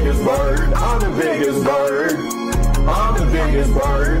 biggest bird. I'm the biggest bird. I'm the biggest bird.